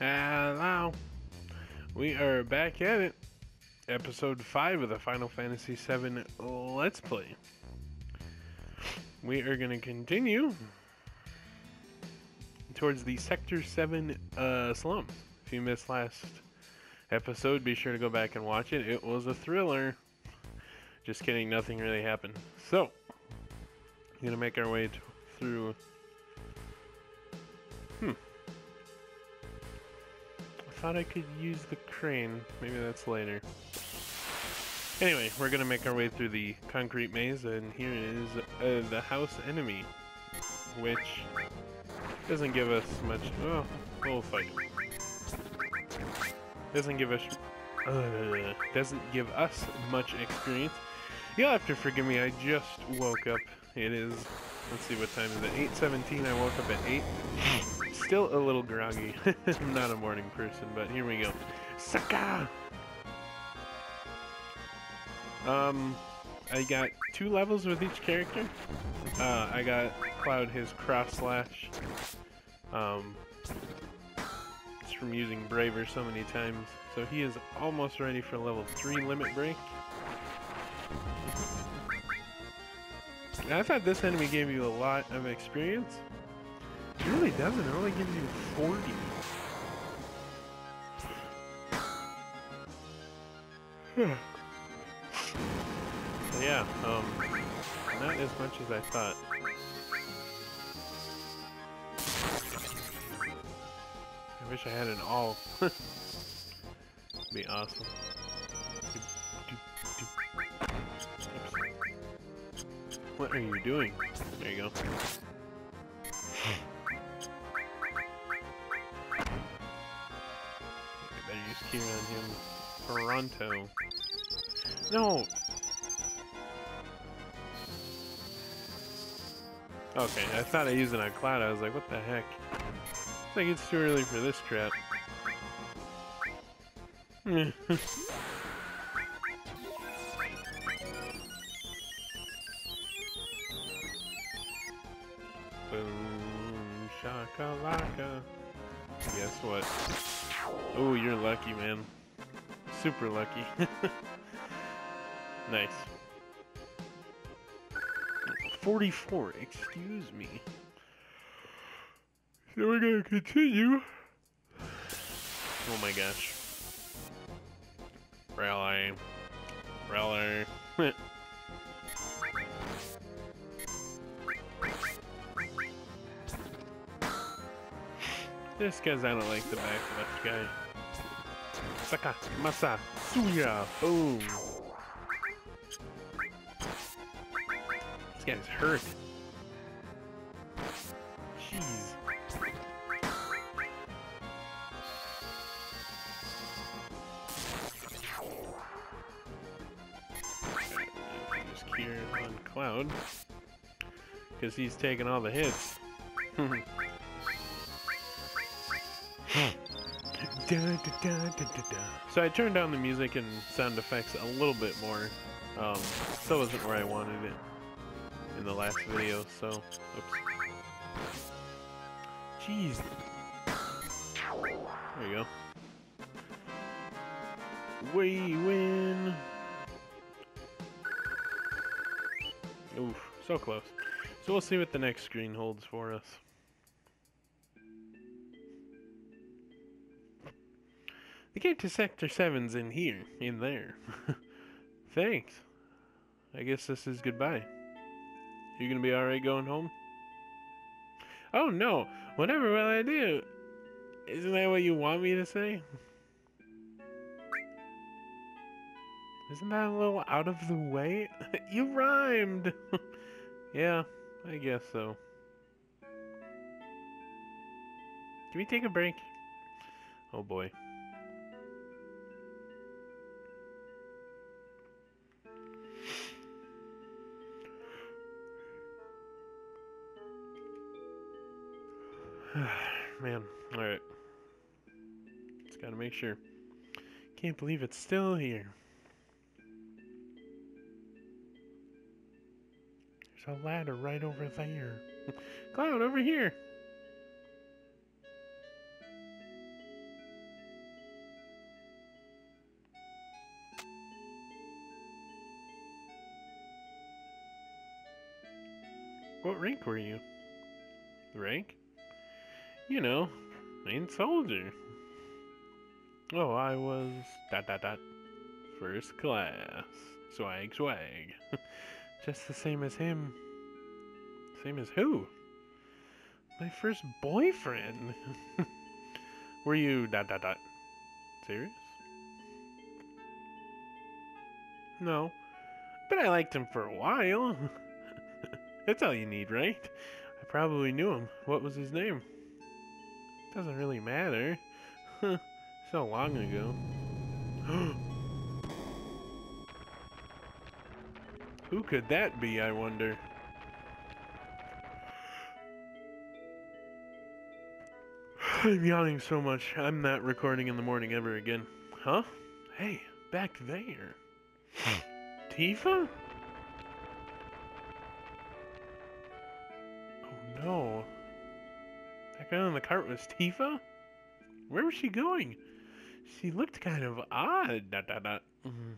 Hello. We are back at it. Episode 5 of the Final Fantasy VII Let's Play. We are going to continue towards the Sector 7 uh, slums. If you missed last episode, be sure to go back and watch it. It was a thriller. Just kidding, nothing really happened. So, we're going to make our way through. Thought I could use the crane. Maybe that's later. Anyway, we're gonna make our way through the concrete maze, and here is uh, the house enemy, which doesn't give us much. Oh, we'll fight. Doesn't give us. Uh, doesn't give us much experience. You'll have to forgive me. I just woke up. It is. Let's see what time is it. 8:17. I woke up at 8. Still a little groggy. I'm not a morning person, but here we go. Saka. Um, I got two levels with each character. Uh, I got Cloud his cross slash. Um, it's from using Braver so many times. So he is almost ready for level 3 limit break. I thought this enemy gave you a lot of experience. It really doesn't. It only gives you 40. So yeah, um, not as much as I thought. I wish I had an all. Be awesome. What are you doing? There you go. I Kira on him. Toronto. No! Okay, I thought I used it on Cloud. I was like, what the heck? It's like it's too early for this crap. Boom, shakalaka. Guess what? Oh, you're lucky, man. Super lucky. nice. 44, excuse me. So we're gonna continue. Oh my gosh. Rally. Rally. this guy's I don't like the back left guy. Saka, Masa, Suya, boom. This guy's hurt. Jeez. Just Kier on Cloud. Because he's taking all the hits. So I turned down the music and sound effects a little bit more. Um, still wasn't where I wanted it in the last video, so, oops. Jeez. There you go. We win! Oof, so close. So we'll see what the next screen holds for us. Gate to Sector 7's in here, in there. Thanks. I guess this is goodbye. You gonna be alright going home? Oh no! Whatever will I do? Isn't that what you want me to say? Isn't that a little out of the way? you rhymed! yeah, I guess so. Can we take a break? Oh boy. man. Alright. Just gotta make sure. Can't believe it's still here. There's a ladder right over there. Cloud, over here! What rank were you? Rank? You know, main soldier. Oh, I was dot dot dot. First class. Swag swag. Just the same as him. Same as who? My first boyfriend. Were you dot dot dot? Serious? No. But I liked him for a while. That's all you need, right? I probably knew him. What was his name? Doesn't really matter. so long ago. Who could that be, I wonder? I'm yawning so much, I'm not recording in the morning ever again. Huh? Hey, back there. Hmm. Tifa? Guy on the cart was Tifa? Where was she going? She looked kind of odd. Dot, dot, dot. Mm-hmm.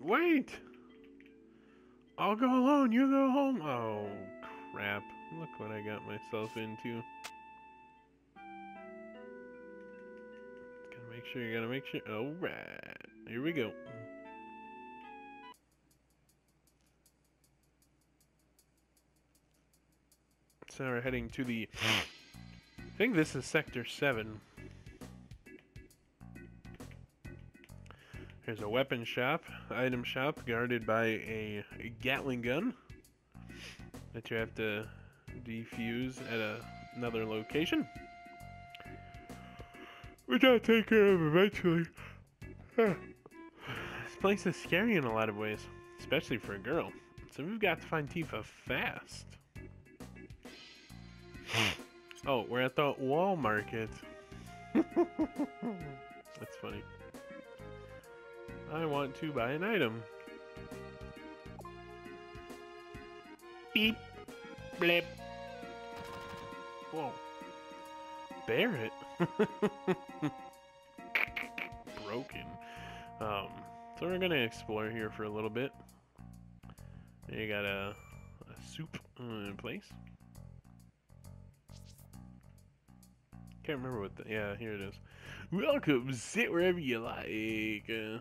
Wait! I'll go alone, you go home. Oh, crap. Look what I got myself into. Gotta make sure, you gotta make sure. Alright, here we go. So we're heading to the. I think this is Sector 7. There's a weapon shop, item shop, guarded by a, a Gatling gun that you have to defuse at a, another location. Which I'll take care of eventually. this place is scary in a lot of ways, especially for a girl. So we've got to find Tifa fast. Oh, we're at the wall market. That's funny. I want to buy an item. Beep. Blip. Whoa. Barret. Broken. Um, so we're gonna explore here for a little bit. You got a, a soup in place. Can't remember what the, yeah, here it is. Welcome, sit wherever you like. Uh.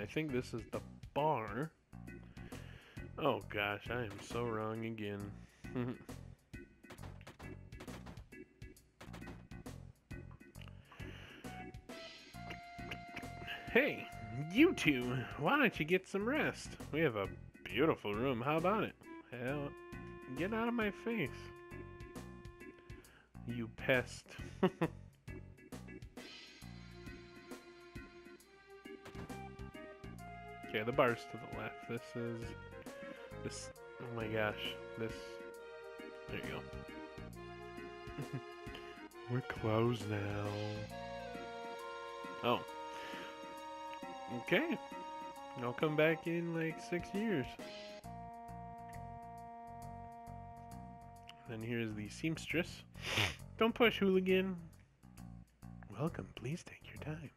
I think this is the bar. Oh gosh, I am so wrong again. hey, you two, why don't you get some rest? We have a beautiful room. How about it? Hell, get out of my face. You pest. Okay, the bar's to the left. This is this. Oh my gosh, this. There you go. We're closed now. Oh. Okay. I'll come back in like six years. Then here's the seamstress. Don't push, hooligan. Welcome, please take your time.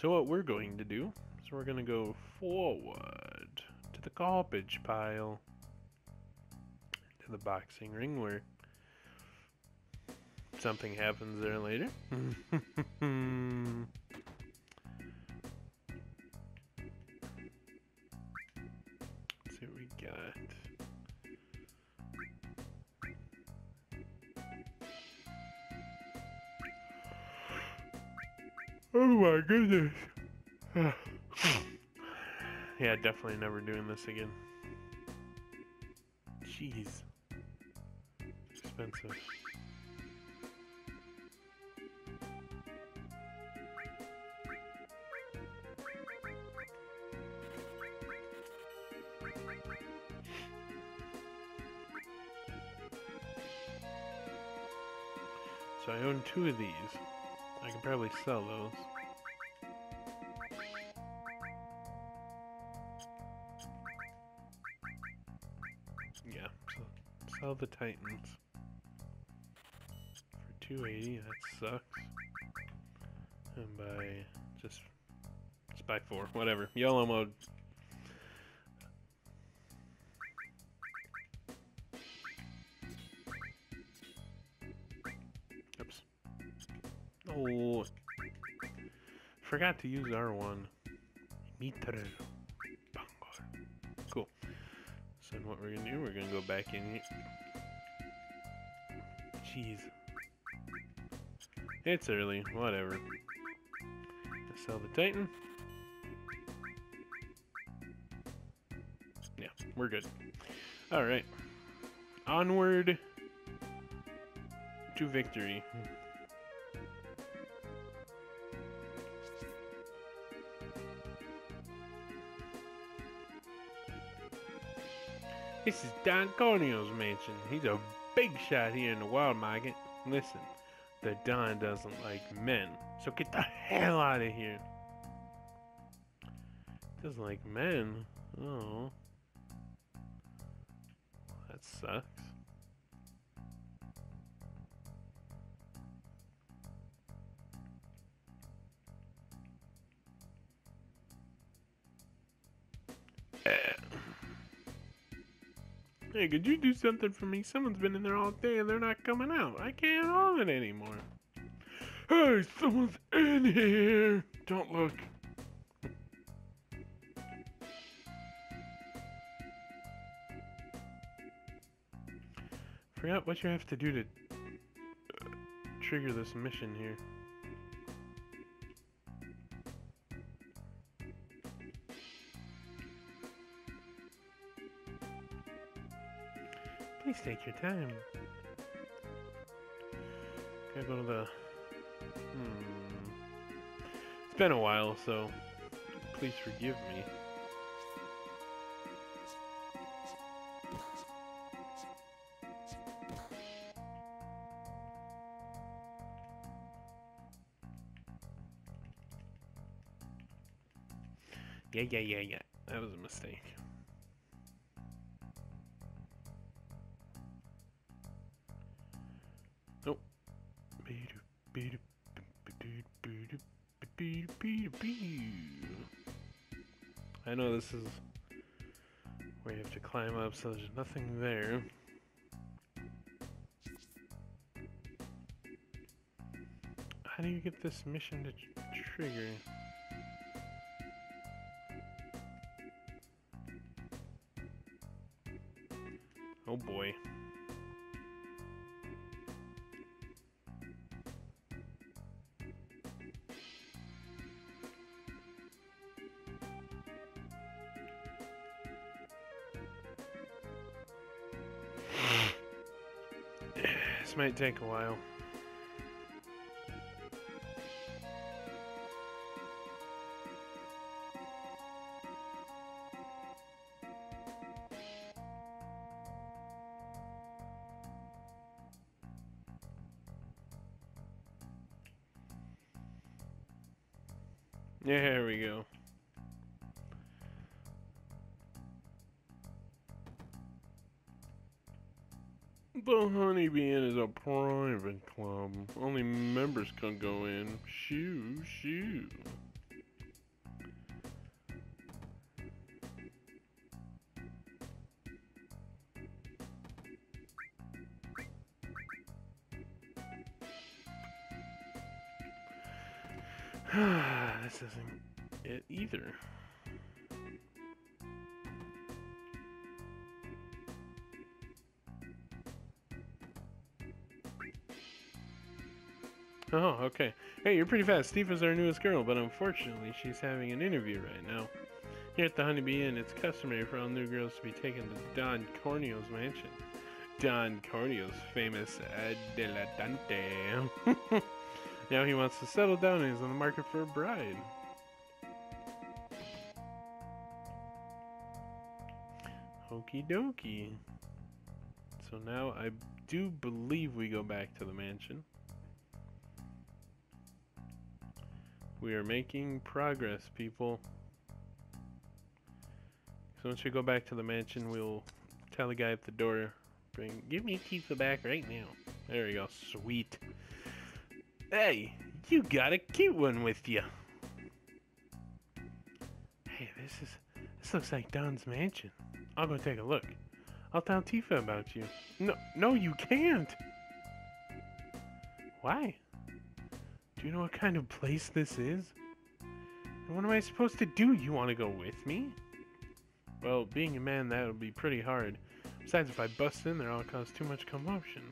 So what we're going to do is we're gonna go forward to the garbage pile. To the boxing ring where something happens there later. my goodness. yeah, definitely never doing this again. Jeez. Expensive. So I own two of these. I can probably sell those. The Titans. For 280, that sucks. And by just, by four, whatever. YOLO mode. Oops. Oh, forgot to use R1. Mitre. Cool. So what we're gonna do, we're gonna go back in here. Jeez. It's early, whatever. Sell the Titan. Yeah, we're good. Alright. Onward to victory. This is Don Corneo's mansion. He's a big shot here in the Wall Market. Listen, the Don doesn't like men, so get the hell out of here. Doesn't like men? Oh. That sucks. Hey, could you do something for me? Someone's been in there all day and they're not coming out. I can't hold it anymore. Hey, someone's in here! Don't look. Forgot what you have to do to uh, trigger this mission here. Take your time. Gotta go to the... Hmm... It's been a while, so please forgive me. Yeah, yeah, yeah, yeah. That was a mistake. This is where you have to climb up, so there's nothing there. How do you get this mission to tr trigger? Oh boy. Might take a while. There we go. The Honeybee Inn is a private club. Only members can go in. Shoo, shoo. this isn't it either. Oh, okay. Hey, you're pretty fast. Steve is our newest girl, but unfortunately, she's having an interview right now. Here at the Honeybee Inn, it's customary for all new girls to be taken to Don Corneo's mansion. Don Corneo's famous dilettante. now he wants to settle down and he's on the market for a bride. Okie dokie. So now I do believe we go back to the mansion. We are making progress, people. So once we go back to the mansion, we'll tell the guy at the door, bring, give me a key to the back right now. There we go. Sweet. Hey, you got a cute one with you. Hey, this is this looks like Don's mansion. I'll go take a look. I'll tell Tifa about you. No, no, you can't. Why? You know what kind of place this is? And what am I supposed to do? You want to go with me? Well, being a man, that would be pretty hard. Besides, if I bust in there, I'll cause too much commotion.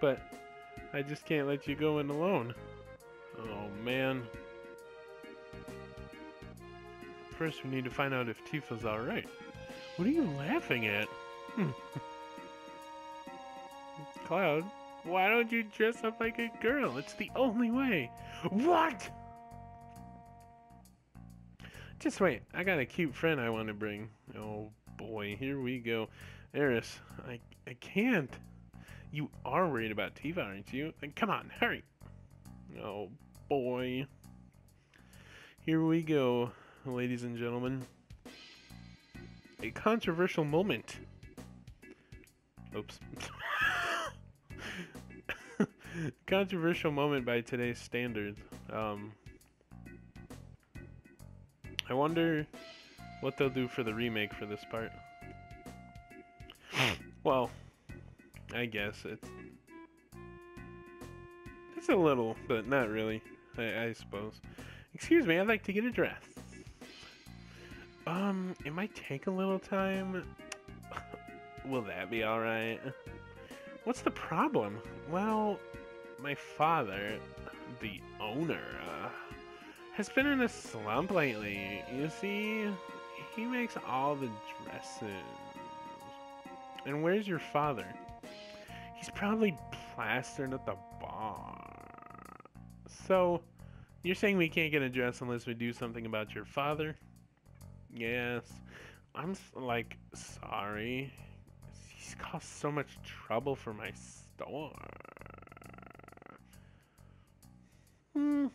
But I just can't let you go in alone. Oh, man. First, we need to find out if Tifa's alright. What are you laughing at? Hmm. Cloud, why don't you dress up like a girl? It's the only way. What? Just wait, I got a cute friend I want to bring. Oh boy, here we go. Aeris, I, I can't. You are worried about Tifa, aren't you? Come on, hurry. Oh boy. Here we go, ladies and gentlemen. A controversial moment. Oops. controversial moment by today's standards. Um, I wonder what they'll do for the remake for this part. well, I guess it's it's a little, but not really. I, I suppose. Excuse me, I'd like to get a dress. Um, it might take a little time. Will that be alright? What's the problem? Well, my father, the owner, uh, has been in a slump lately. You see, he makes all the dresses. And where's your father? He's probably plastered at the bar. So, you're saying we can't get a dress unless we do something about your father? Yes. I'm like sorry. He's caused so much trouble for my store. Hmm.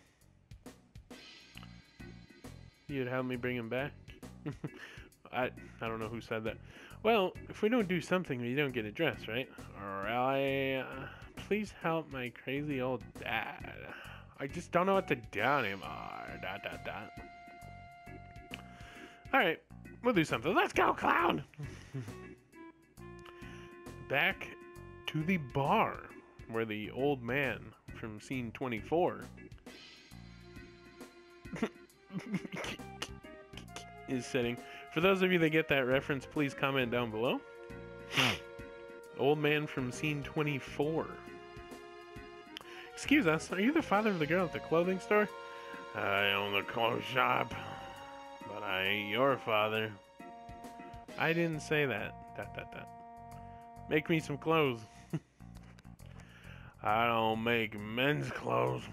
You'd help me bring him back? I I don't know who said that. Well, if we don't do something, we don't get a dress, right? Alright. Please help my crazy old dad. I just don't know what to do anymore. Dot dot dot. Alright, we'll do something. Let's go, clown! Back to the bar where the old man from scene 24 is sitting. For those of you that get that reference, please comment down below. Hmm. old man from scene 24. Excuse us, are you the father of the girl at the clothing store? I own the clothes shop. But I ain't your father. I didn't say that. Dot, dot, dot. Make me some clothes. I don't make men's clothes.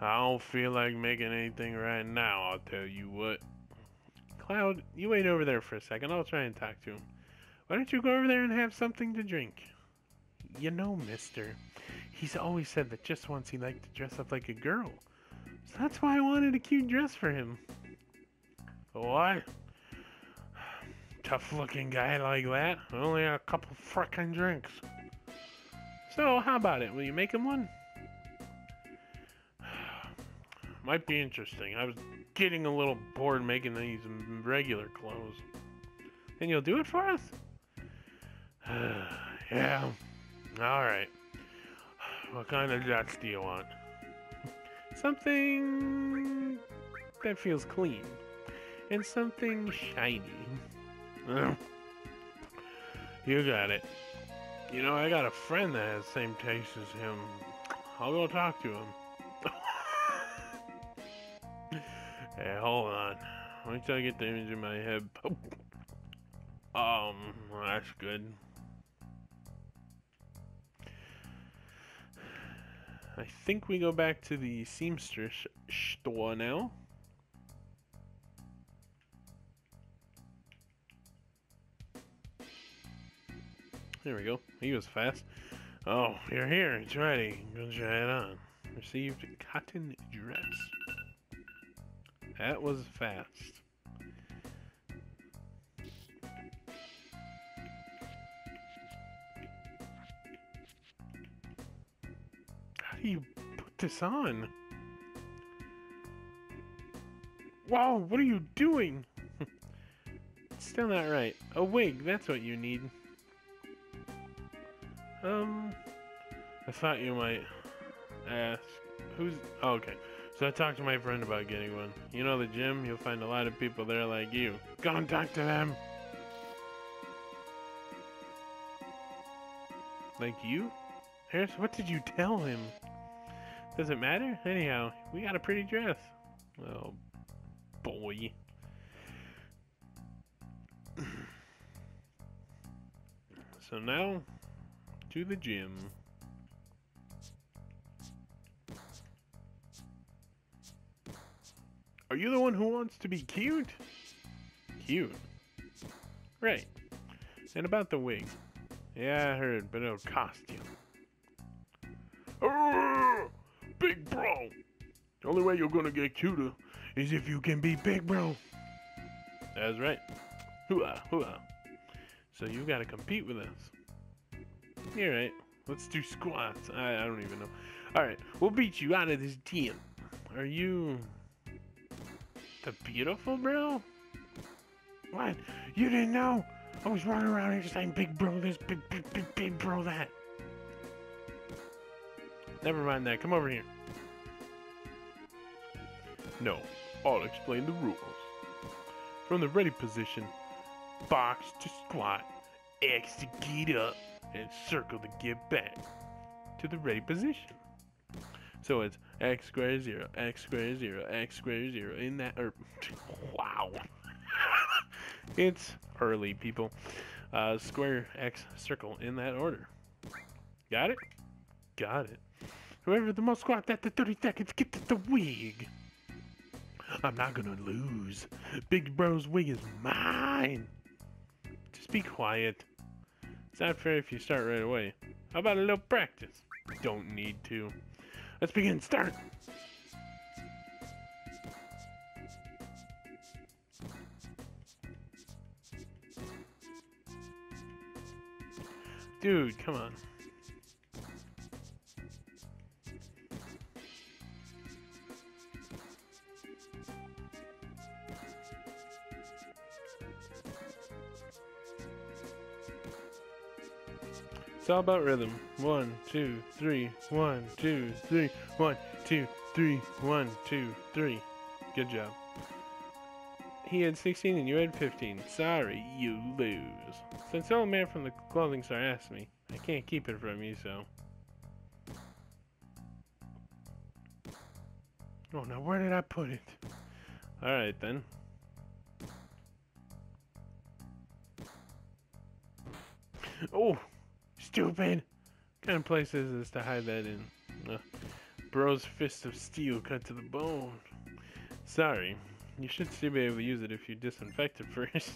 I don't feel like making anything right now, I'll tell you what. Cloud, you wait over there for a second. I'll try and talk to him. Why don't you go over there and have something to drink? You know, mister, he's always said that just once he liked to dress up like a girl. So that's why I wanted a cute dress for him. What? Tough looking guy like that? Only a couple frickin' drinks. So, how about it? Will you make him one? Might be interesting. I was getting a little bored making these regular clothes. And you'll do it for us? yeah. Alright. What kind of dress do you want? Something that feels clean. And something shiny. you got it. You know, I got a friend that has the same taste as him. I'll go talk to him. Hey, hold on. Wait till I get the image in my head. Um, that's good. I think we go back to the seamstress store now. There we go. He was fast. Oh, you're here. It's ready. Go try it on. Received cotton dress. That was fast. How do you put this on? Wow, what are you doing? Still not right. A wig, that's what you need. Um, I thought you might ask. Who's... Oh, okay. So I talked to my friend about getting one. You know the gym? You'll find a lot of people there like you. Go and talk to them. Like you? Aeris, what did you tell him? Does it matter? Anyhow, we got a pretty dress. Oh, boy. so now, to the gym. Are you the one who wants to be cute? Cute. Right. And about the wig. Yeah, I heard, but it'll cost you. Big bro! The only way you're gonna get cuter is if you can be big bro. That's right. Hooah, hooah. So you gotta compete with us. You're right. Let's do squats. I, I don't even know. Alright, we'll beat you out of this team. Are you the beautiful bro? What? You didn't know? I was running around here saying big bro this, big, big, big, big bro that. Never mind that. Come over here. No, I'll explain the rules. From the ready position, box to squat, X to get up, and circle to get back to the ready position. So it's x squared 0, x squared 0, x squared 0 in that, er, wow. it's early, people. Uh, square, x, circle in that order. Got it? Got it. Whoever the most squats after 30 seconds gets the wig. I'm not gonna lose. Big Bro's wig is mine. Just be quiet. It's not fair if you start right away. How about a little practice? Don't need to. Let's begin. Start. Dude, come on. All about rhythm. One, two, three, one, two, three, one, two, three, one, two, three. Good job. He had 16 and you had 15. Sorry, you lose. Since the old man from the clothing store asked me, I can't keep it from you, so. Oh, now where did I put it? Alright then. Oh! Stupid! What kind of place is this to hide that in? Uh, bro's fist of steel cut to the bone. Sorry. You should still be able to use it if you disinfect it first.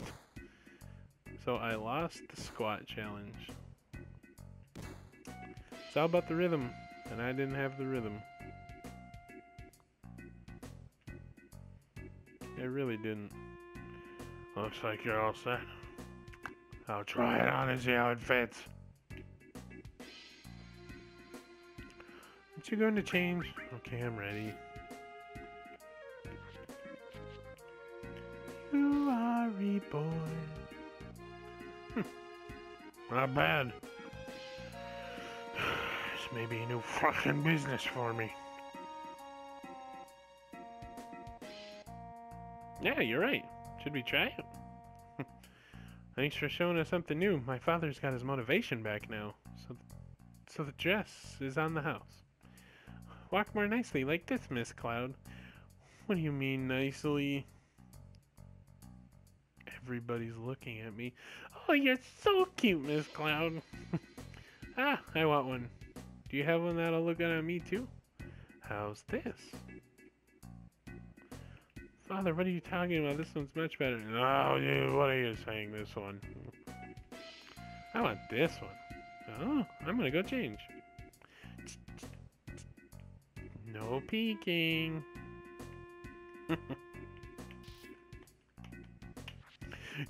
so I lost the squat challenge. It's all about the rhythm, and I didn't have the rhythm. I really didn't. Looks like you're all set. I'll try it on and see how it fits. Aren't you going to change? Okay, I'm ready. You are reborn. Hm. Not bad. This may be a new fucking business for me. Yeah, you're right. Should we try it? Thanks for showing us something new. My father's got his motivation back now. So, so the dress is on the house. Walk more nicely like this, Miss Cloud. What do you mean nicely? Everybody's looking at me. Oh, you're so cute, Miss Cloud. ah, I want one. Do you have one that'll look good on me too? How's this? Father, what are you talking about? This one's much better. No, what are you saying, this one? I want this one. Oh, I'm gonna go change. No peeking.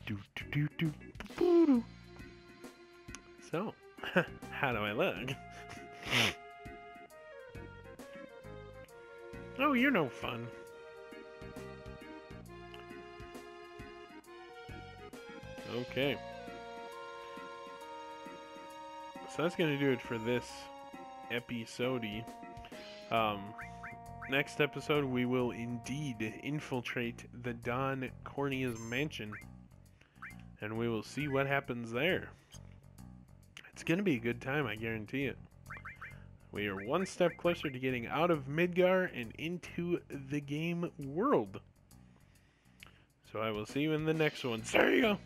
do, do, do, do. So, how do I look? Oh, you're no fun. Okay. So that's going to do it for this episode. Um, next episode, we will indeed infiltrate the Don Corneo's mansion. And we will see what happens there. It's going to be a good time, I guarantee it. We are one step closer to getting out of Midgar and into the game world. So I will see you in the next one. There you go.